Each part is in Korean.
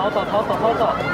왔다, 다 왔다, 다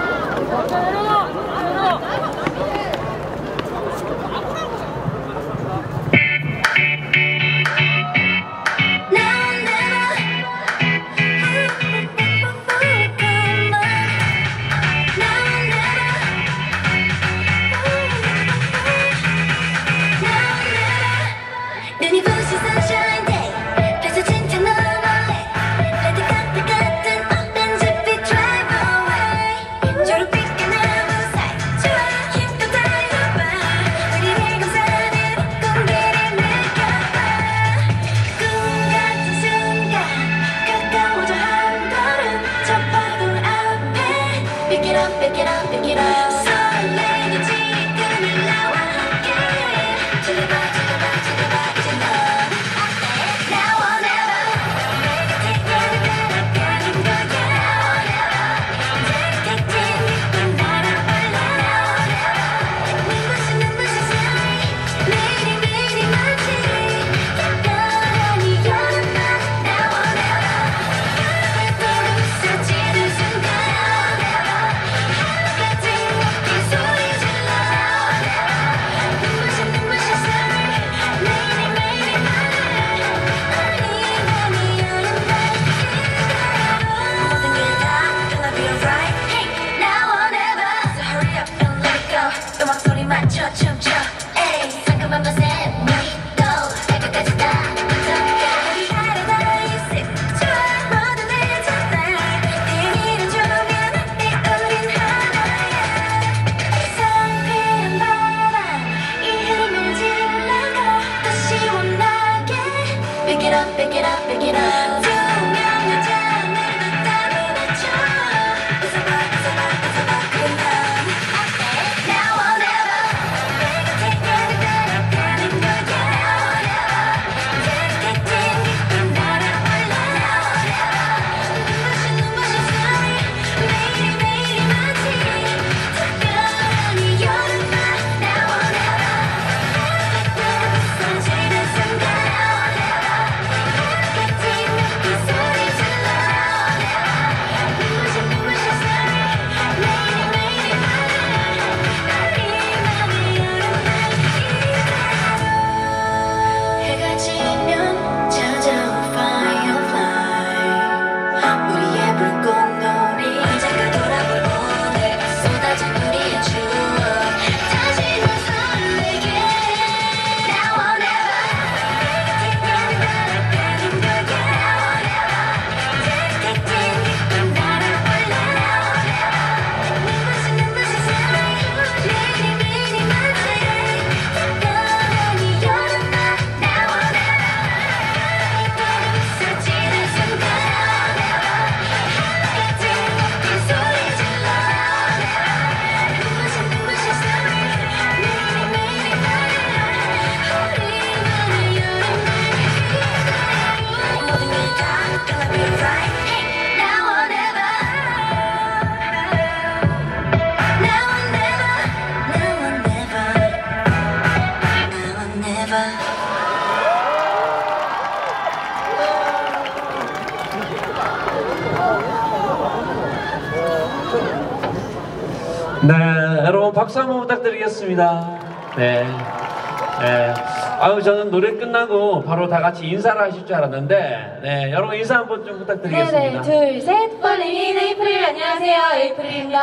박수 한번 부탁드리겠습니다. 네. 네. 아유, 저는 노래 끝나고 바로 다 같이 인사를 하실 줄 알았는데, 네, 여러분 인사 한번 좀 부탁드리겠습니다. 네네 둘 셋. 폴리민 에이프릴 안녕하세요 에이프릴입니다.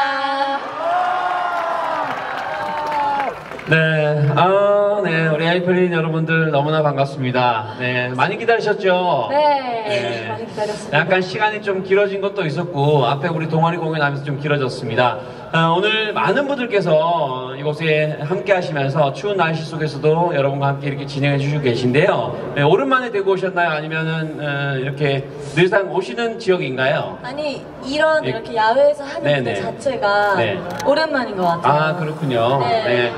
네, 아, 네, 우리 에이프린 여러분들 너무나 반갑습니다. 네, 많이 기다리셨죠? 네, 네. 많이 기다렸습니다. 약간 시간이 좀 길어진 것도 있었고 앞에 우리 동아리 공연하면서 좀 길어졌습니다. 어, 오늘 많은 분들께서 이곳에 함께 하시면서 추운 날씨 속에서도 여러분과 함께 이렇게 진행해 주시고 계신데요. 네, 오랜만에 대구 오셨나요? 아니면은 어, 이렇게 늘상 오시는 지역인가요? 아니 이런 예. 이렇게 야외에서 하는 네네. 것 자체가 네. 오랜만인 것 같아요. 아 그렇군요. 네. 네.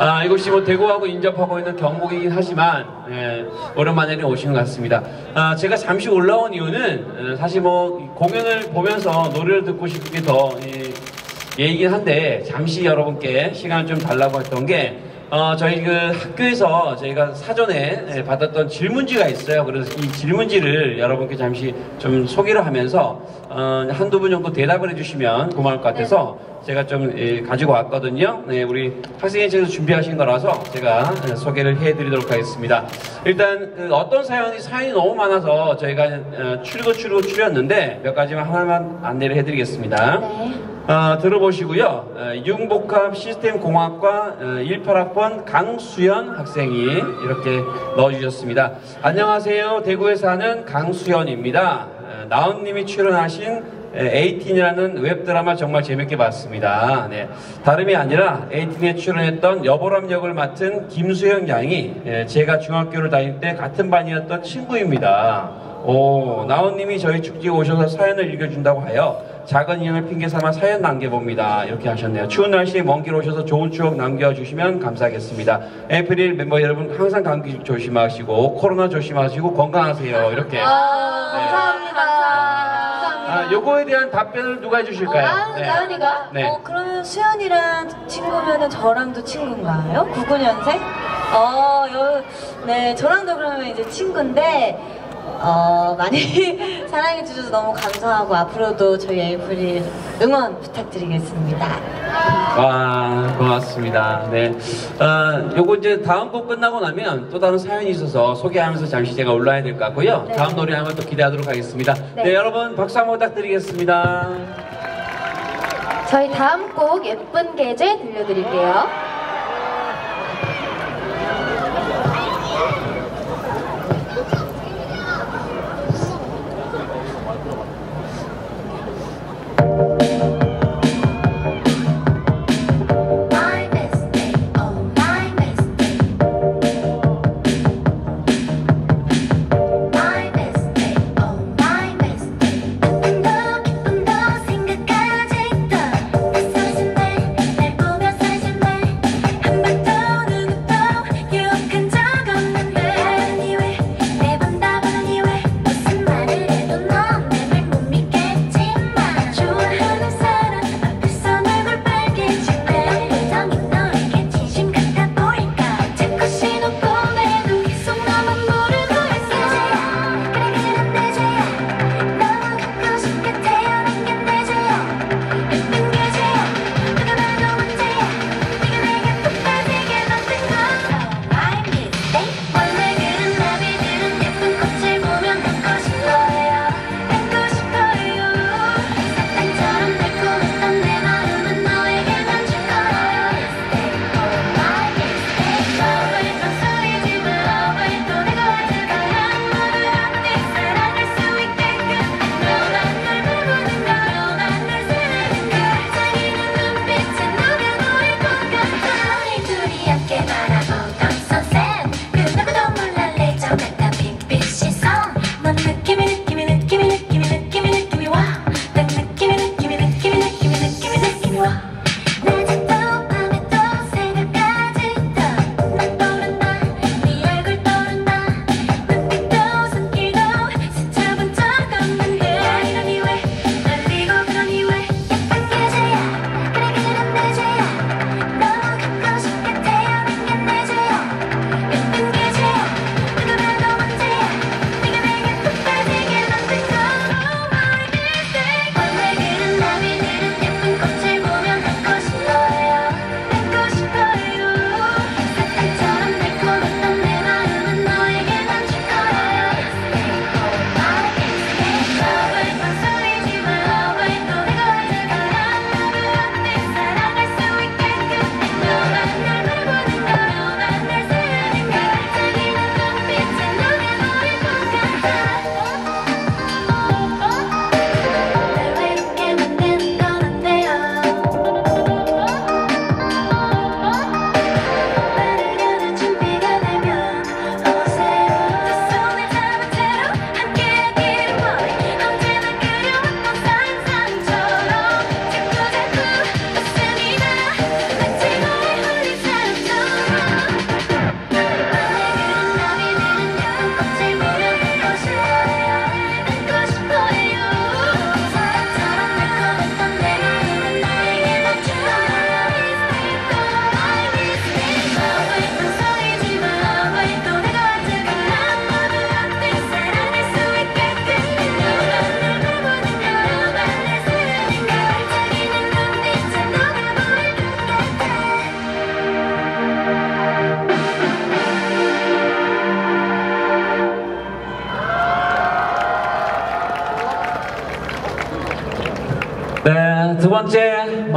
아 이곳이 뭐 대구하고 인접하고 있는 경북이긴 하지만 예, 오랜만에 오신 것 같습니다. 아 제가 잠시 올라온 이유는 어, 사실 뭐 공연을 보면서 노래를 듣고 싶은 게더 예, 예이긴 한데 잠시 여러분께 시간을 좀 달라고 했던 게 어, 저희 그 학교에서 저희가 사전에 예, 받았던 질문지가 있어요. 그래서 이 질문지를 여러분께 잠시 좀 소개를 하면서 어, 한두 분 정도 대답을 해주시면 고마울 것 같아서 제가 좀 예, 가지고 왔거든요. 네, 우리 학생회장에서 준비하신 거라서 제가 예, 소개를 해드리도록 하겠습니다. 일단 그 어떤 사연이 사연이 너무 많아서 저희가 어, 추리고 추리고 추렸는데 몇 가지만 하나만 안내를 해드리겠습니다. 네. 어, 들어보시고요. 어, 융복합 시스템 공학과 어, 18학번 강수연 학생이 이렇게 넣어주셨습니다. 안녕하세요. 대구에 사는 강수연입니다. 어, 나은님이 출연하신 에이틴이라는 웹드라마 정말 재밌게 봤습니다. 네. 다름이 아니라 에이틴에 출연했던 여보람 역을 맡은 김수영 양이 예, 제가 중학교를 다닐 때 같은 반이었던 친구입니다. 오, 나은님이 저희 축제에 오셔서 사연을 읽어준다고 하여 작은 인연을 핑계 삼아 사연 남겨봅니다. 이렇게 하셨네요. 추운 날씨에 먼 길 오셔서 좋은 추억 남겨주시면 감사하겠습니다. 에프릴 멤버 여러분 항상 감기 조심하시고 코로나 조심하시고 건강하세요. 이렇게. 아, 네. 감사합니다. 감사합니다. 아, 요거에 대한 답변을 누가 해주실까요? 어, 나, 나은이가? 네. 어, 그러면 수연이랑 친구면은 저랑도 친구인가요? 99년생? 어, 요, 네, 저랑도 그러면 이제 친구인데, 어, 많이 사랑해주셔서 너무 감사하고, 앞으로도 저희 에이프릴 응원 부탁드리겠습니다. 와, 고맙습니다. 네. 어, 요거 이제 다음 곡 끝나고 나면 또 다른 사연이 있어서 소개하면서 잠시 제가 올라야 될 것 같고요. 네. 다음 노래 한번 또 기대하도록 하겠습니다. 네, 네. 여러분 박수 한번 부탁드리겠습니다. 저희 다음 곡 예쁜 계절 들려드릴게요.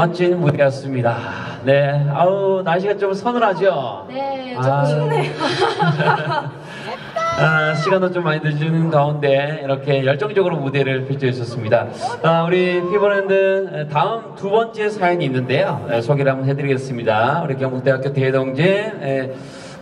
멋진 무대였습니다. 네, 아우 날씨가 좀 서늘하죠. 네, 아. 좀 춥네요. 아, 시간도 좀 많이 늦은 가운데 이렇게 열정적으로 무대를 펼쳐 주셨습니다. 아, 우리 피버랜드 다음 두 번째 사연이 있는데요. 에, 소개를 한번 해드리겠습니다. 우리 경북대학교 대동제 에,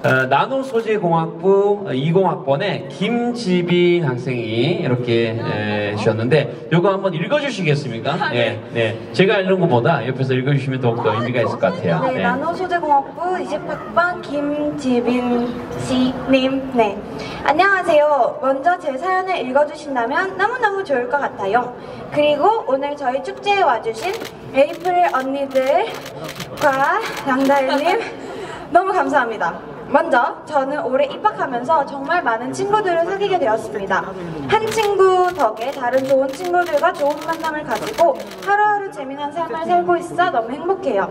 어, 나노 소재 공학부 20학번의 김지빈 학생이 이렇게 에, 주셨는데 이거 한번 읽어주시겠습니까? 네, 네. 제가 읽는 것보다 옆에서 읽어주시면 더욱더 의미가 있을 것 같아요. 네, 나노 소재 공학부 20학번 김지빈 씨님. 네. 안녕하세요. 먼저 제 사연을 읽어주신다면 너무너무 좋을 것 같아요. 그리고 오늘 저희 축제에 와주신 에이프릴 언니들과 양다일님 너무 감사합니다. 먼저 저는 올해 입학하면서 정말 많은 친구들을 사귀게 되었습니다. 한 친구 덕에 다른 좋은 친구들과 좋은 만남을 가지고 하루하루 재미난 삶을 살고 있어 너무 행복해요.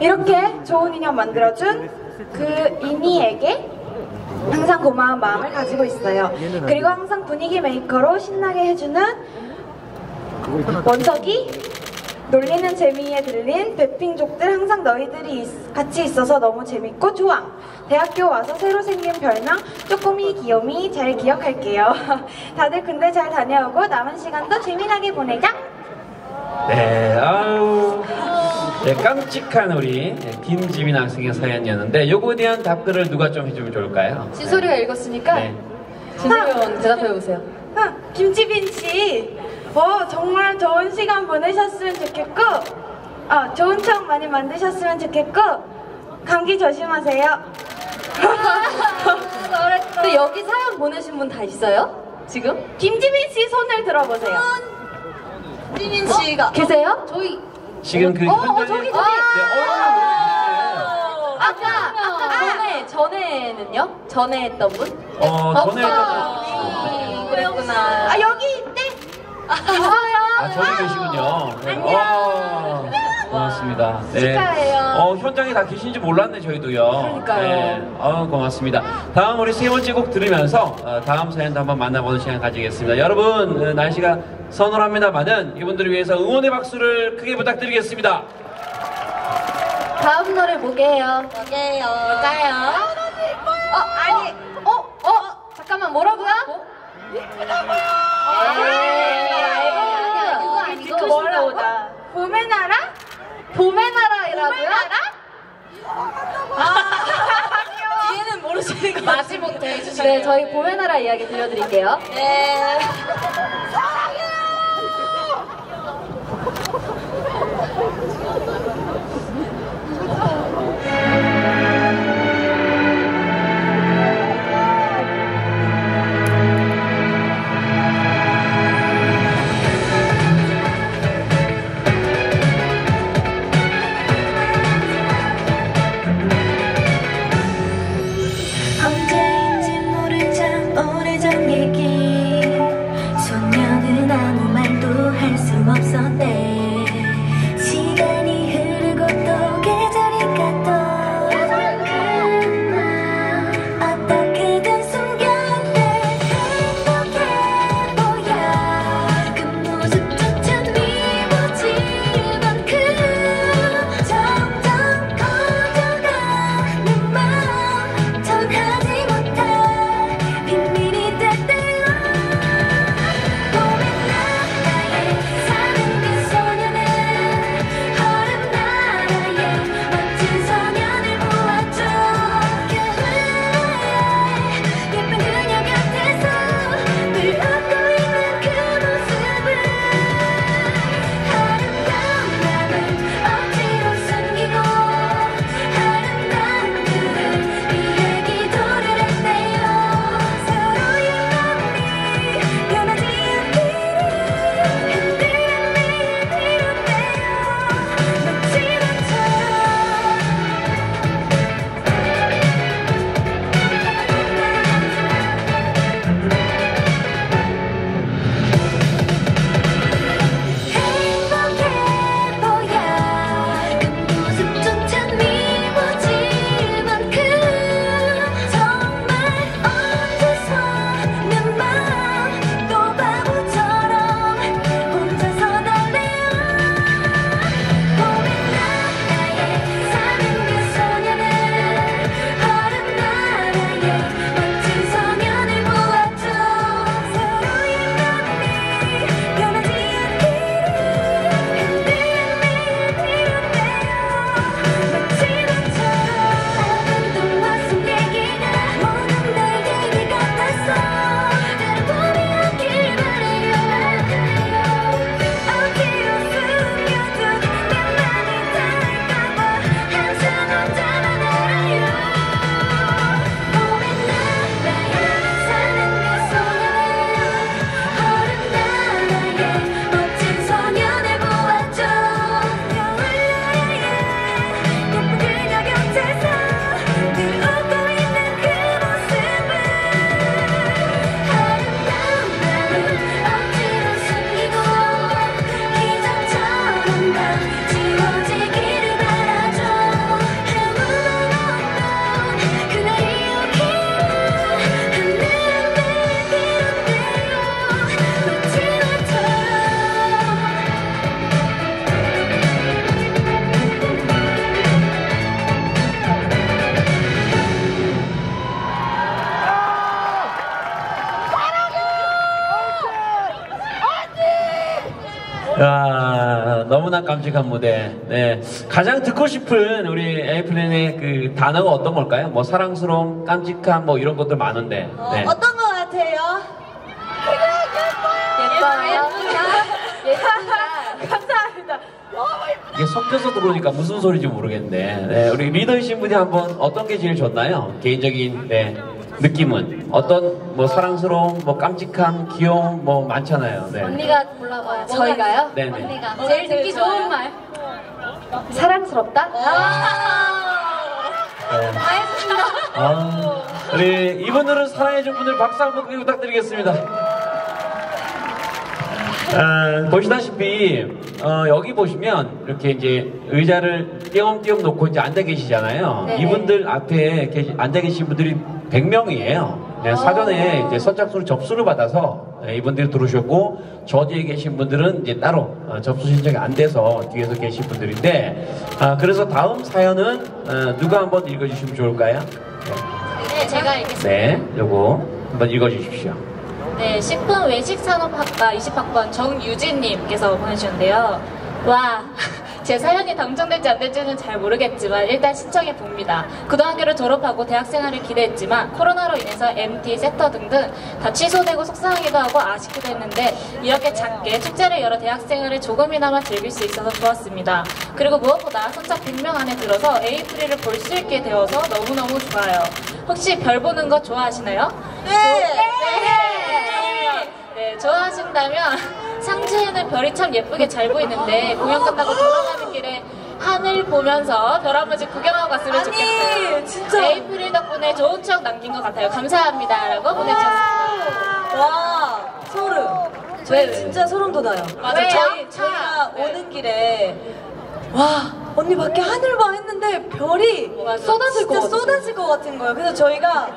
이렇게 좋은 인연 만들어준 그 이니에게 항상 고마운 마음을 가지고 있어요. 그리고 항상 분위기 메이커로 신나게 해주는 원석이 놀리는 재미에 들린 배핑족들 항상 너희들이 있- 같이 있어서 너무 재밌고 좋아. 대학교 와서 새로 생긴 별명 쪼꼬미 귀요미 잘 기억할게요. 다들 군대 잘 다녀오고 남은 시간도 재미나게 보내자. 네, 아우. 네, 깜찍한 우리 김지민 학생의 사연이었는데 요거에 대한 답글을 누가 좀 해주면 좋을까요? 진소리가 읽었으니까 네. 진소리 형 대답해보세요. 응, 김지빈 씨, 어, 정말 좋은 시간 보내셨으면 좋겠고, 어, 좋은 추억 많이 만드셨으면 좋겠고, 감기 조심하세요. 근데 여기 사연 보내신 분 다 있어요? 지금? 김지빈 씨 손을 들어보세요. 지민 씨가 계세요? 저희 지금 그 어, 어, 현장에 저기, 저기. 네, 아까 아까 전에 전에는요? 전에 했던 분? 어, 전에 없어요. 그랬구나. 아, 여기 있대? 있어요. 아, 저기 계시군요. 네. 와, 고맙습니다. 네. 축하해요. 어, 현장에 다 계신지 몰랐네, 저희도요. 그러니까요. 네. 어, 고맙습니다. 다음 우리 세 번째 곡 들으면서 어, 다음 사연도 한번 만나보는 시간 가지겠습니다. 여러분, 어, 날씨가 서늘합니다만은 이분들을 위해서 응원의 박수를 크게 부탁드리겠습니다. 다음 노래 뭐게요? 뭐게요? 뭘까요? 어, 아니, 어, 어, 잠깐만, 뭐라고요? 예쁘다고요! 그거 아니고, 듣고 싶다, 오다. 봄의 나라? 봄의 나라이라고요? 뒤에는 모르시는 거 마지못해 해주시네요. 네, 저희 봄의 나라 이야기 들려드릴게요. 네. 아, 너무나 깜찍한 무대. 네. 가장 듣고 싶은 우리 에이플랜의 그 단어가 어떤 걸까요? 뭐 사랑스러움, 깜찍함, 뭐 이런 것들 많은데. 네. 어떤 거 같아요? 예뻐요. 감사합 이게 섞여서 들어오니까 무슨 소리인지 모르겠네. 네, 우리 리더이신 분이 한번 어떤 게 제일 좋나요? 개인적인 네, 느낌은 어떤 뭐 사랑스러움, 뭐 깜찍함, 귀여움 뭐 많잖아요. 네. 언니가 골라봐요. 저희가요? 네네. 언니가 제일 듣기? 좋은 말. 사랑스럽다? 네. 아, 우리 이분들은 사랑해준 분들 박수 한번 크게 부탁드리겠습니다. 아, 보시다시피 어, 여기 보시면 이렇게 이제 의자를 띄엄띄엄 놓고 이제 앉아 계시잖아요. 네네. 이분들 앞에 계시, 앉아 계신 분들이 100명이에요. 네, 사전에 이제 선착순 접수를 받아서 네, 이분들이 들어오셨고 저 뒤에 계신 분들은 이제 따로 어, 접수 신청이 안 돼서 뒤에서 계신 분들인데 아, 그래서 다음 사연은 어, 누가 한번 읽어주시면 좋을까요? 네, 제가 읽겠습니다. 네, 요거 한번 읽어주십시오. 네, 식품 외식 산업학과 20학번 정유진님께서 보내주셨는데요. 와, 제 사연이 당첨될지 안 될지는 잘 모르겠지만 일단 신청해 봅니다. 고등학교를 졸업하고 대학생활을 기대했지만 코로나로 인해서 MT, 세터 등등 다 취소되고 속상하기도 하고 아쉽기도 했는데 이렇게 작게 축제를 열어 대학생활을 조금이나마 즐길 수 있어서 좋았습니다. 그리고 무엇보다 선착 100명 안에 들어서 에이프릴을 볼 수 있게 되어서 너무너무 좋아요. 혹시 별 보는 거 좋아하시나요? 네. 네, 좋아하신다면 상주에는 별이 참 예쁘게 잘 보이는데 공연 끝나고 돌아가는 길에 하늘 보면서 별 한 번씩 구경하고 갔으면 아니, 좋겠어요. 진짜. 에이프릴 덕분에 좋은 추억 남긴 것 같아요. 감사합니다 라고 보내주셨습니다. 와 소름. 저희 네. 진짜 소름 돋아요. 맞아요. 저희 차. 저희가 네. 오는 길에 와 언니 밖에 하늘 봐 했는데 별이 맞아. 쏟아질 것. 쏟아질 것 같은 거예요. 그래서 저희가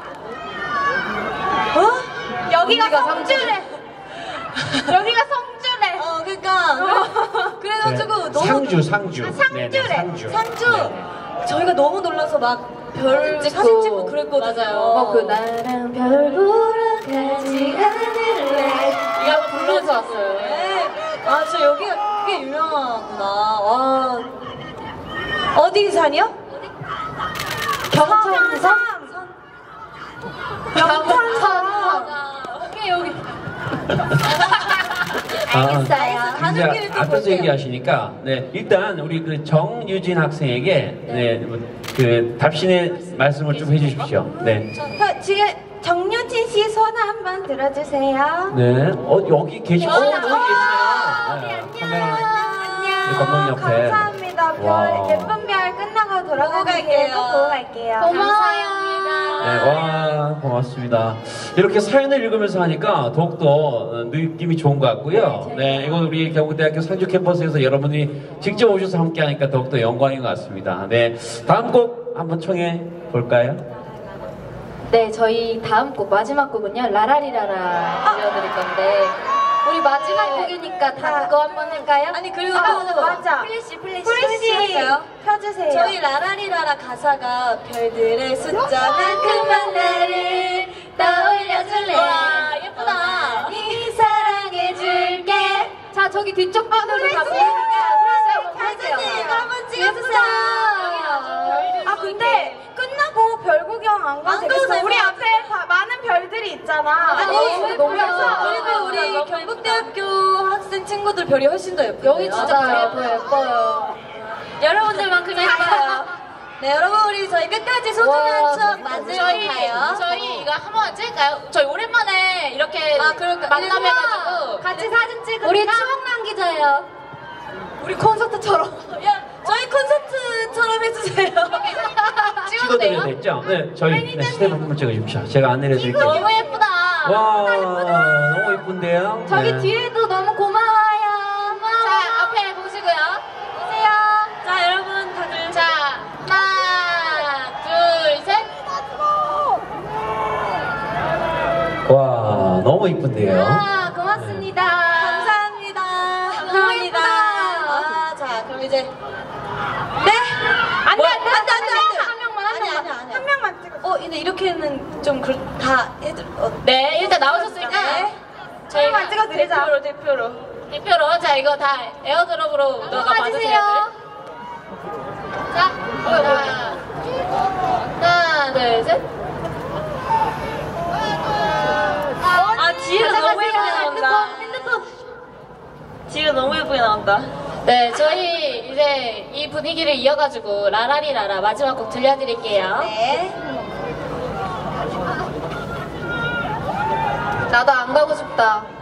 어? 여기가 성주래. 여기가 성주래. 어 그러니까 그래가지고 네, 너무 상주, 상주. 네네, 상주래. 상주. 상주. 네네. 저희가 너무 놀라서 막별 사진 찍고 그랬거든요. 맞아요. 어, 그 나랑 별 보러 가지 않을래. 이거 불러서 왔어요. 네. 아, 진짜 여기가 꽤 유명하구나. 와. 어디 산이요? 경천선? 경천선. 오케이, 여기. 아, 가는 이제 길을 또 앞에서. 얘기하시니까 네 일단 우리 그 정유진 학생에게 네, 뭐그 답신의 말씀을 좀 해주십시오. 네. 저 지금 정유진 씨 손 한번 들어주세요. 네. 어 여기 계시고 어, 어, 여기 어, 계시네요. 네, 카메라. 안녕. 네, 감독님 옆에. 감사합니다. 별 와. 예쁜 별 끝나고 갈게요. 길에 꼭 보고 갈게요. 고마워요. 네, 와 고맙습니다. 이렇게 사연을 읽으면서 하니까 더욱더 어, 느낌이 좋은 것 같고요. 네, 이건 우리 경북대학교 상주 캠퍼스에서 여러분이 직접 오셔서 함께 하니까 더욱더 영광인 것 같습니다. 네, 다음 곡 한번 청해 볼까요? 네, 저희 다음 곡 마지막 곡은요 라라리라라 들려드릴 건데 우리 마지막 곡이니까 다 그거 한번 할까요? 아니, 그리고 아, 또 맞아. 플래시, 플래시. 플래시 할까요? 펴주세요. 저희 라라리라라 가사가 별들의 숫자만큼만 나를 떠올려줄래. 와, 예쁘다. 많이 사랑해줄게. 자 저기 뒤쪽 분들도 다 플래시! 가수님 한번 찍어주세요. 아 근데 끝 나고 별 구경 안 가도 안 가도 되겠어. 우리 같아. 앞에 다 많은 별들이 있잖아. 아니, 너무 예뻐요. 그래서 그리고 우리. 경북대학교 학생 친구들 별이 훨씬 더 예뻐요. 여기 진짜 별 예뻐요 예뻐요 여러분들만큼 예뻐요. 네, 여러분 우리 저희 끝까지 소중한 와, 추억. 만들고 저희 가요. 저희 이거 한 번만 찍을까요? 저희 오랜만에 이렇게 아, 그럴까? 만남해가지고 같이 사진 찍으니까 우리 추억 남기자요 우리 콘서트처럼. 야, 저희 콘서트처럼 해주세요. 찍어도? 찍어드려도 됐죠? 네, 저희 네, 스텝 한번 찍어주십시오. 제가 안내해 드릴게요. 너무 예쁘다 와, 너무 예쁜데요? 저기 네. 뒤에도 너무 고마워요 자 앞에 보시고요 보세요 자, 여러분 다들 자 하나 둘 셋 와, 너무 예쁜데요? 어. 근데 이렇게는 좀 다 해줄. 어, 네 일단 나오셨으니까 네. 저희가 찍어드리자. 대표로 대표로. 대표로 자 이거 다 에어드롭으로 너가 받으세요. 자, 하나, 하나, 둘, 셋. 아 지혜가 너무 예쁘게 나온다. 핸드폰. 지혜가 너무 예쁘게 나온다. 네, 저희 이제 이 분위기를 이어가지고 라라리 라라 마지막 곡 들려드릴게요. 네. 나도 안 가고 싶다.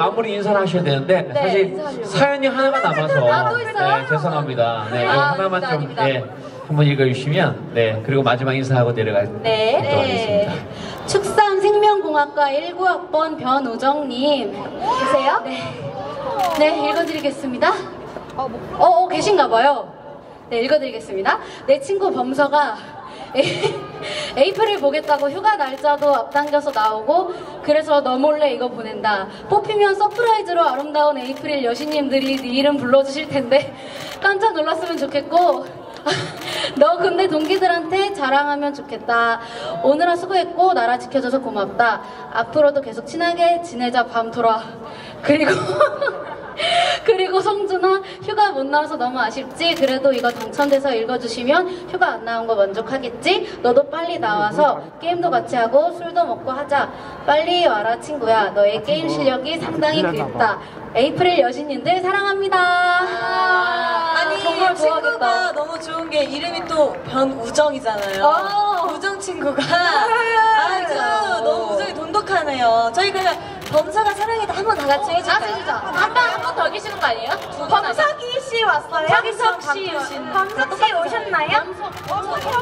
마무리 인사를 하셔야 되는데 네, 사실 인사하려고. 사연이 하나가 남아서 아, 또 있어요? 네, 죄송합니다. 네, 이거 아, 하나만 좀 아닙니다. 예, 한번 읽어주시면 네 그리고 마지막 인사하고 내려갈 네. 하겠습니다. 축산 생명공학과 19학번 변우정님 계세요? 네. 네, 읽어드리겠습니다. 어, 어, 계신가 봐요. 네, 읽어드리겠습니다. 내 친구 범서가 에이- 에이프릴 보겠다고 휴가 날짜도 앞당겨서 나오고 그래서 너 몰래 이거 보낸다. 뽑히면 surprise로 아름다운 에이프릴 여신님들이 네 이름 불러주실 텐데 깜짝 놀랐으면 좋겠고 너 근데 동기들한테 자랑하면 좋겠다. 오늘아 수고했고 나라 지켜줘서 고맙다. 앞으로도 계속 친하게 지내자 밤토라. 그리고 그리고 성준아 휴가 못 나와서 너무 아쉽지? 그래도 이거 당첨돼서 읽어주시면 휴가 안 나온 거 만족하겠지? 너도 빨리 나와서 게임도 같이 하고 술도 먹고 하자. 빨리 와라 친구야. 너의 게임 실력이 상당히 깊다. 에이프릴 여신님들 사랑합니다. 아니 정말 친구가. 너무 좋은 게 이름이 또 변우정이잖아요. 어. 우정 친구가 아주 너무 우정이 돈독하네요. 저희 그냥 범서가 사랑해도 한번 다 같이 해줄까요? 해주자. 한번한번 더 계시는 거 아니에요? 범석이 씨 왔어요? 범석 씨. 범석 씨 오셨나요? 안오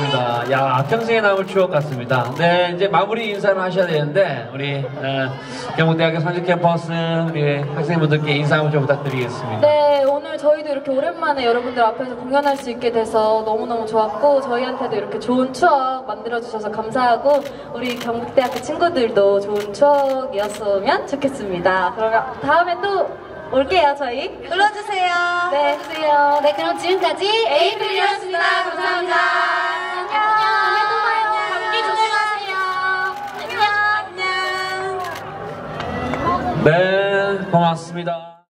고맙습니다. 야, 평생에 남을 추억 같습니다. 네, 이제 마무리 인사를 하셔야 되는데, 우리, 어, 경북대학교 선지 캠퍼스, 우리 학생분들께 인사 한번 좀 부탁드리겠습니다. 네, 오늘 저희도 이렇게 오랜만에 여러분들 앞에서 공연할 수 있게 돼서 너무너무 좋았고, 저희한테도 이렇게 좋은 추억 만들어주셔서 감사하고, 우리 경북대학교 친구들도 좋은 추억이었으면 좋겠습니다. 그러면 다음에 또 올게요, 저희. 불러주세요. 네, 해주세요. 네, 그럼 지금까지 에이프릴이었습니다. 감사합니다. 네, 고맙습니다.